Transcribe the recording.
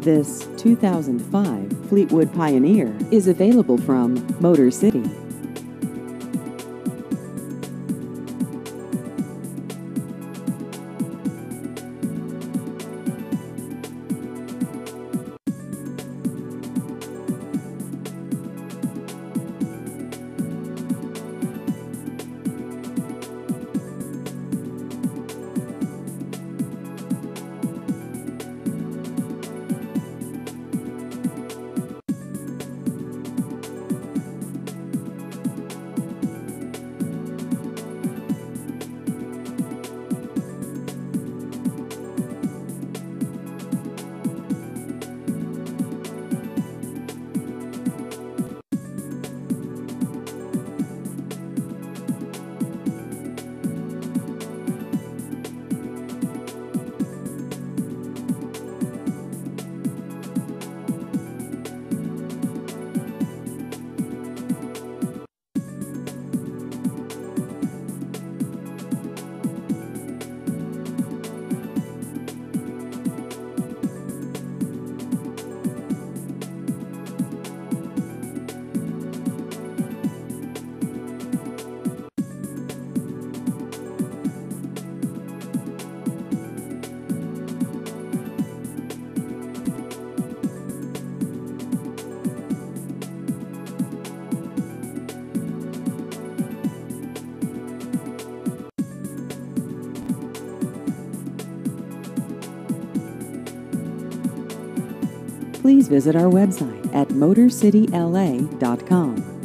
This 2005 Fleetwood Pioneer is available from Motor City. Please visit our website at motorcityla.com.